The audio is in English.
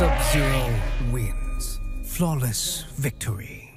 Sub Zero wins. Flawless victory.